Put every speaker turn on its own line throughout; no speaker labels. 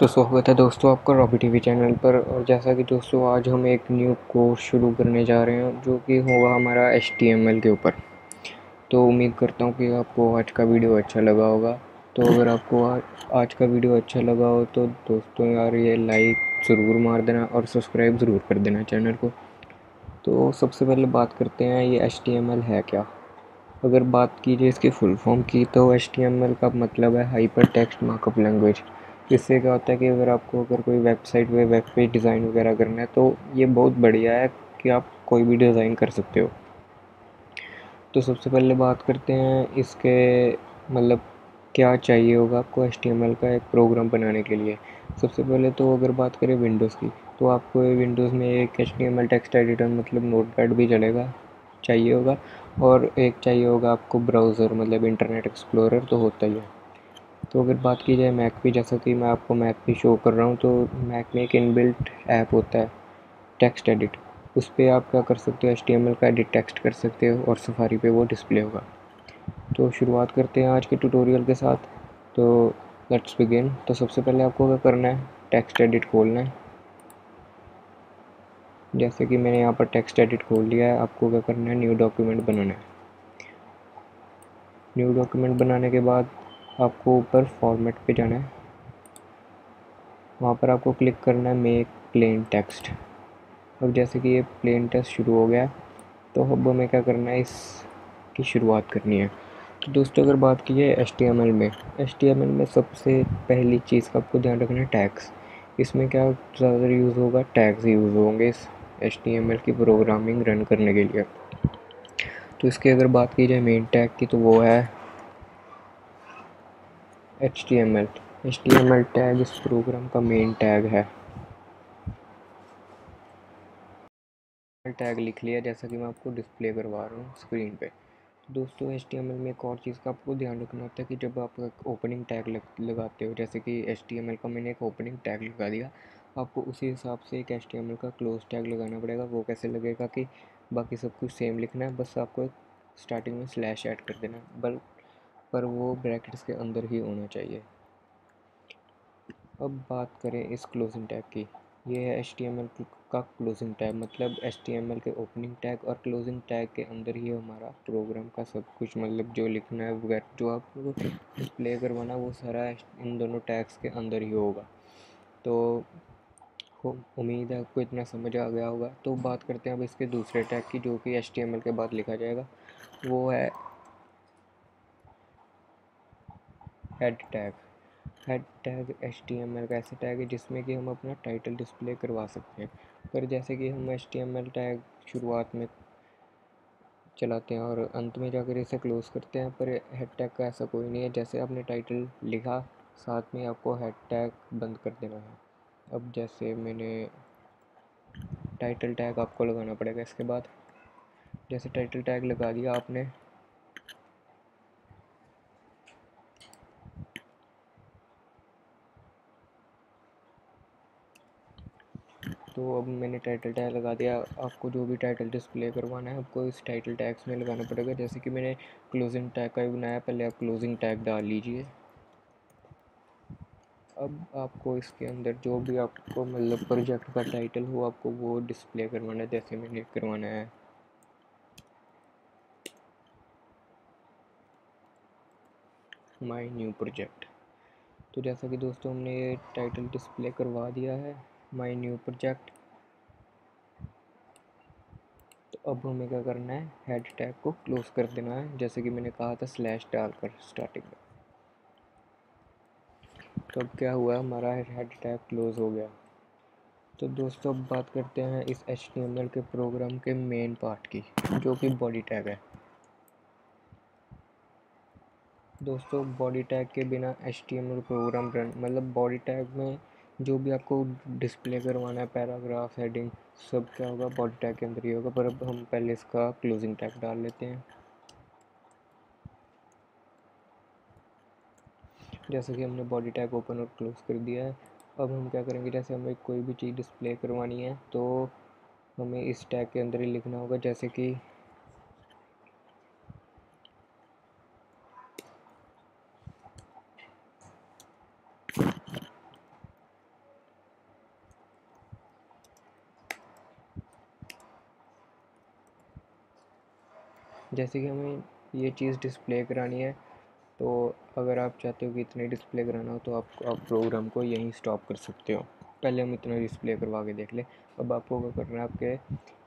तो स्वागत है दोस्तों आपका रॉबी टीवी चैनल पर। और जैसा कि दोस्तों आज हम एक न्यू कोर्स शुरू करने जा रहे हैं जो कि होगा हमारा HTML के ऊपर। तो उम्मीद करता हूँ कि आपको आज का वीडियो अच्छा लगा होगा। तो अगर आपको आज, आज का वीडियो अच्छा लगा हो तो दोस्तों यार ये लाइक ज़रूर मार देना और सब्सक्राइब ज़रूर कर देना चैनल को। तो सबसे पहले बात करते हैं ये HTML है क्या? अगर बात कीजिए इसके फुल फॉर्म की तो HTML का मतलब है हाइपर टेक्स्ट मार्कअप लैंग्वेज इससे क्या होता है कि अगर आपको अगर कोई वेबसाइट पे, वेब पेज डिज़ाइन वगैरह करना है तो ये बहुत बढ़िया है कि आप कोई भी डिज़ाइन कर सकते हो। तो सबसे पहले बात करते हैं इसके मतलब क्या चाहिए होगा आपको एच का एक प्रोग्राम बनाने के लिए। सबसे पहले तो अगर बात करें विंडोज़ की तो आपको विंडोज़ में एक एच टेक्स्ट एडिटर मतलब नोट पैड भी चलेगा, चाहिए होगा। और एक चाहिए होगा आपको ब्राउज़र मतलब इंटरनेट एक्सप्लोरर तो होता ही है। तो अगर बात की जाए मैक की जैसा कि मैं आपको मैक भी शो कर रहा हूँ तो मैक में एक इनबिल्ट ऐप होता है टेक्स्ट एडिट उस पर आप क्या कर सकते हो एच का एडिट टेक्स्ट कर सकते हो और सफारी पे वो डिस्प्ले होगा। तो शुरुआत करते हैं आज के ट्यूटोरियल के साथ। तो लेट्स बिगिन तो सबसे पहले आपको क्या करना है टेक्स्ट एडिट खोलना है। जैसे कि मैंने यहाँ पर टेक्स्ट एडिट खोल लिया है, आपको क्या करना है न्यू डॉक्यूमेंट बनाना है। न्यू डॉक्यूमेंट बनाने के बाद आपको ऊपर फॉर्मेट पे जाना है। वहाँ पर आपको क्लिक करना है मेक प्लेन टेक्स्ट अब जैसे कि ये प्लेन टेक्स्ट शुरू हो गया तो अब हमें क्या करना है, इसकी शुरुआत करनी है। तो दोस्तों, अगर बात की जाए एच में, HTML में सबसे पहली चीज़ का आपको ध्यान रखना है टैक्स इसमें क्या ज़्यादातर यूज़ होगा? टैग्स यूज़ होंगे इस एच की प्रोग्रामिंग रन करने के लिए। तो इसकी अगर बात की जाए मेन टैग की तो वो है H T M L H T M L tag इस प्रोग्राम का मेन टैग है। टैग लिख लिया जैसा कि मैं आपको डिस्प्ले करवा रहा हूँ स्क्रीन पे। दोस्तों एच टी एम एल में एक और चीज़ का आपको ध्यान रखना होता है कि जब आप ओपनिंग टैग लग, लगाते हो जैसे कि एच टी एम एल का मैंने एक ओपनिंग टैग लगा दिया आपको उसी हिसाब से एक एच टी एम एल का क्लोज टैग लगाना पड़ेगा। वो कैसे लगेगा कि बाकी सब कुछ सेम लिखना है बस आपको एक स्टार्टिंग में स्लैश ऐड कर देना बल पर वो ब्रैकेट्स के अंदर ही होना चाहिए। अब बात करें इस क्लोजिंग टैग की। ये है एच टी एम एल का क्लोजिंग टैग मतलब एच के ओपनिंग टैग और क्लोजिंग टैग के अंदर ही हमारा प्रोग्राम का सब कुछ मतलब जो लिखना है वगैरह जो आप डिस्प्ले करवाना वो सारा इन दोनों टैग्स के अंदर ही होगा। तो उम्मीद है आपको इतना समझ आ गया होगा। तो बात करते हैं अब इसके दूसरे टैग की, जो कि एच के बाद लिखा जाएगा। वो है head tag head tag H T M L का ऐसा टैग है जिसमें कि हम अपना टाइटल डिस्प्ले करवा सकते हैं। पर जैसे कि हम H T M L tag शुरुआत में चलाते हैं और अंत में जाकर इसे क्लोज़ करते हैं, पर हेड टैग का ऐसा कोई नहीं है। जैसे आपने टाइटल लिखा, साथ में आपको हेड टैग बंद कर देना है। अब जैसे मैंने टाइटल टैग आपको लगाना पड़ेगा इसके बाद। जैसे टाइटल टैग लगा दिया आपने तो अब मैंने टाइटल टैग लगा दिया। आपको जो भी टाइटल डिस्प्ले करवाना है, आपको इस टाइटल टैग्स में लगाना पड़ेगा। जैसे कि मैंने क्लोजिंग टैग का ही बनाया, पहले आप क्लोजिंग टैग डाल लीजिए। अब आपको इसके अंदर जो भी आपको मतलब प्रोजेक्ट का टाइटल हो, आपको वो डिस्प्ले करवाना है, जैसे मैंने करवाना है। माई न्यू प्रोजेक्ट तो जैसा कि दोस्तों, हमने ये टाइटल डिस्प्ले करवा दिया है। My new project. तो अब हमें क्या करना है? हेड टैग को क्लोज कर देना है, जैसे कि मैंने कहा था स्लैश डालकर स्टार्टिंग में। तो अब क्या हुआ? हमारा हेड टैग क्लोज हो गया। तो दोस्तों, अब बात करते हैं इस एचटीएमएल के प्रोग्राम के मेन पार्ट की, जो कि बॉडी टैग है। दोस्तों बॉडी टैग के बिना एचटीएमएल प्रोग्राम रन मतलब बॉडी टैग में जो भी आपको डिस्प्ले करवाना है पैराग्राफ हेडिंग सब क्या होगा बॉडी टैग के अंदर ही होगा, पर अब हम पहले इसका क्लोजिंग टैग डाल लेते हैं। जैसे कि हमने बॉडी टैग ओपन और क्लोज कर दिया है, अब हम क्या करेंगे, जैसे हमें कोई भी चीज़ डिस्प्ले करवानी है तो हमें इस टैग के अंदर ही लिखना होगा, जैसे कि जैसे कि हमें ये चीज़ डिस्प्ले करानी है तो अगर आप चाहते हो कि इतने डिस्प्ले कराना हो तो आप आप प्रोग्राम को यहीं स्टॉप कर सकते हो। पहले हम इतना डिस्प्ले करवा के देख लें। अब आपको क्या करना है, आपके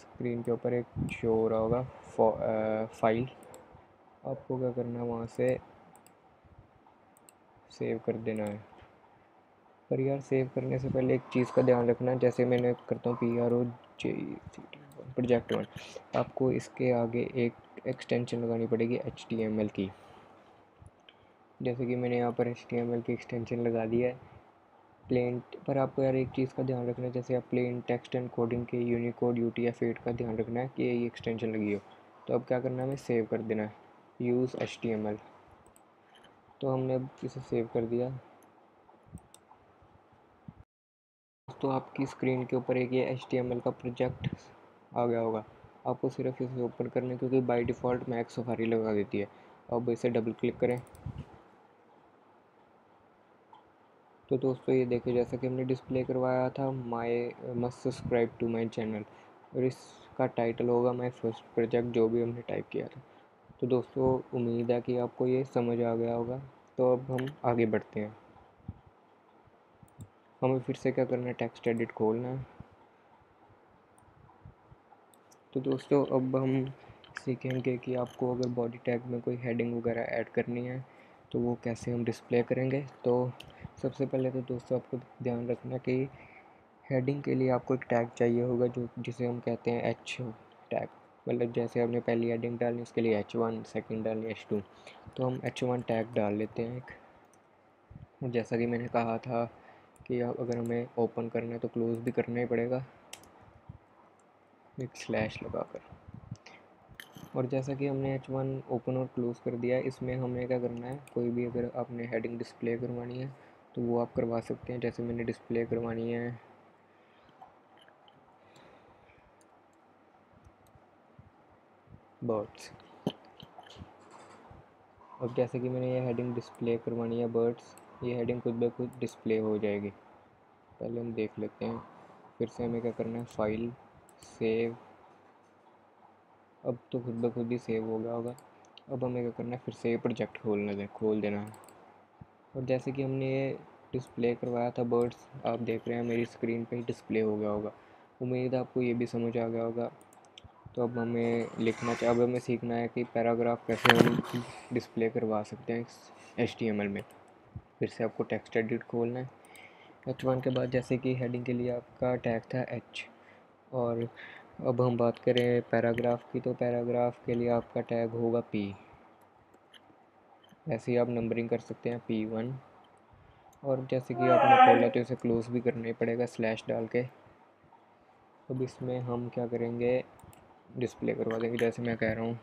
स्क्रीन के ऊपर एक शो हो रहा होगा फ़ाइल आपको क्या करना है, वहाँ से सेव कर देना है। पर यार सेव करने से पहले एक चीज़ का ध्यान रखना जैसे मैंने करता हूँ P R O J project one आपको इसके आगे एक एक्सटेंशन लगानी पड़ेगी एच की। जैसे कि मैंने यहाँ पर एच टी एम एल की एक्सटेंशन लगा दी है। प्लेन पर आपको यार एक चीज़ का ध्यान रखना है, जैसे आप प्लेन टेक्स्ट एंड कोडिंग के Unicode U T F eight का ध्यान रखना है कि ये एक्सटेंशन लगी हो। तो अब क्या करना है, हमें सेव कर देना है। यूज़ एच तो हमने अब इसे सेव कर दिया। तो आपकी स्क्रीन के ऊपर एक ये एच का प्रोजेक्ट आ गया होगा। आपको सिर्फ़ इसे ओपन करना क्योंकि बाय डिफ़ॉल्ट मैक सफारी लगा देती है। अब इसे डबल क्लिक करें। तो दोस्तों ये देखिए, जैसा कि हमने डिस्प्ले करवाया था my must subscribe to my channel और इसका टाइटल होगा माई फ़र्स्ट प्रोजेक्ट जो भी हमने टाइप किया था। तो दोस्तों, उम्मीद है कि आपको ये समझ आ गया होगा। तो अब हम आगे बढ़ते हैं। हमें फिर से क्या करना है? टेक्स्ट एडिट खोलना है। तो दोस्तों, अब हम सीखेंगे कि आपको अगर बॉडी टैग में कोई हेडिंग वगैरह ऐड करनी है तो वो कैसे हम डिस्प्ले करेंगे। तो सबसे पहले तो दोस्तों, आपको ध्यान रखना कि हेडिंग के लिए आपको एक टैग चाहिए होगा, जो जिसे हम कहते हैं एच टैग मतलब जैसे आपने पहली हेडिंग डालनी उसके लिए एच वन सेकेंड डालनी एच टू तो हम एच वन टैग डाल लेते हैं एक। जैसा कि मैंने कहा था कि अगर हमें ओपन करना है तो क्लोज़ भी करना ही पड़ेगा। एक स्लैश लगाकर। और जैसा कि हमने एच वन ओपन और क्लोज़ कर दिया, इसमें हमें क्या करना है? कोई भी अगर आपने हेडिंग डिस्प्ले करवानी है तो वो आप करवा सकते हैं। जैसे मैंने डिस्प्ले करवानी है। बर्ड्स अब जैसे कि मैंने ये हेडिंग डिस्प्ले करवानी है बर्ड्स ये हेडिंग खुद ब खुद डिस्प्ले हो जाएगी। पहले हम देख लेते हैं। फिर से हमें क्या करना है? फ़ाइल सेव अब तो खुद ब खुद ही सेव हो गया होगा। अब हमें क्या करना है? फिर से प्रोजेक्ट खोलना दे, खोल देना है। और जैसे कि हमने ये डिस्प्ले करवाया था बर्ड्स आप देख रहे हैं मेरी स्क्रीन पे ही डिस्प्ले हो गया होगा। उम्मीद आपको ये भी समझ आ गया होगा। तो अब हमें लिखना चाहिए अब हमें सीखना है कि पैराग्राफ कैसे हम डिस्प्ले करवा सकते हैं एच डी में। फिर से आपको टेक्स्ट एडिट खोलना है। एच वन के बाद जैसे कि हेडिंग के लिए आपका टैग था एच और अब हम बात करें पैराग्राफ की तो पैराग्राफ के लिए आपका टैग होगा पी ऐसे ही आप नंबरिंग कर सकते हैं पी वन और जैसे कि आपने खोला तो इसे क्लोज भी करना ही पड़ेगा स्लैश डाल के। अब इसमें हम क्या करेंगे? डिस्प्ले करवा देंगे, जैसे मैं कह रहा हूँ।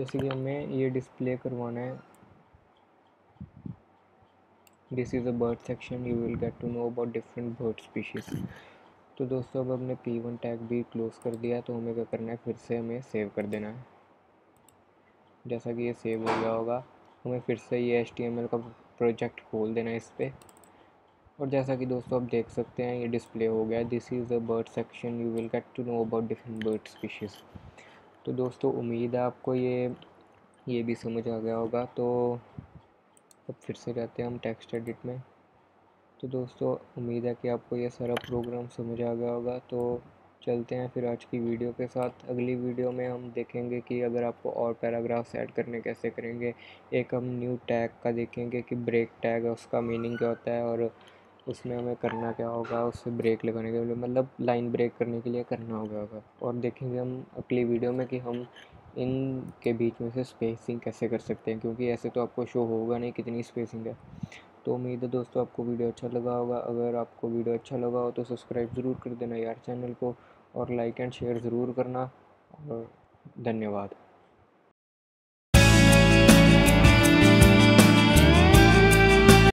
जैसे कि हमें ये डिस्प्ले करवाना है। This is a bird section you will get to know about different bird species तो दोस्तों, अब हमने पी वन टैग भी क्लोज कर दिया तो हमें क्या करना है? फिर से हमें सेव कर देना है। जैसा कि ये सेव हो गया होगा, हमें फिर से ये HTML का प्रोजेक्ट खोल देना है इस पर और जैसा कि दोस्तों, आप देख सकते हैं, ये डिस्प्ले हो गया this is a bird section you will get to know about different bird species तो दोस्तों, उम्मीद है आपको ये ये भी समझ आ गया होगा। तो अब फिर से जाते हैं हम टेक्स्ट एडिट में। तो दोस्तों, उम्मीद है कि आपको ये सारा प्रोग्राम समझ आ गया होगा। तो चलते हैं फिर आज की वीडियो के साथ। अगली वीडियो में हम देखेंगे कि अगर आपको और पैराग्राफ्स ऐड करने कैसे करेंगे। एक हम न्यू टैग का देखेंगे कि ब्रेक टैग है, उसका मीनिंग क्या होता है और उसमें हमें करना क्या होगा, उससे ब्रेक लगाने के लिए मतलब लाइन ब्रेक करने के लिए करना होगा और देखेंगे हम अगली वीडियो में कि हम इन के बीच में से स्पेसिंग कैसे कर सकते हैं, क्योंकि ऐसे तो आपको शो होगा नहीं कितनी स्पेसिंग है। तो उम्मीद है दोस्तों आपको वीडियो अच्छा लगा होगा। अगर आपको वीडियो अच्छा लगा हो तो सब्सक्राइब ज़रूर कर देना यार चैनल को और लाइक एंड शेयर ज़रूर करना। और धन्यवाद।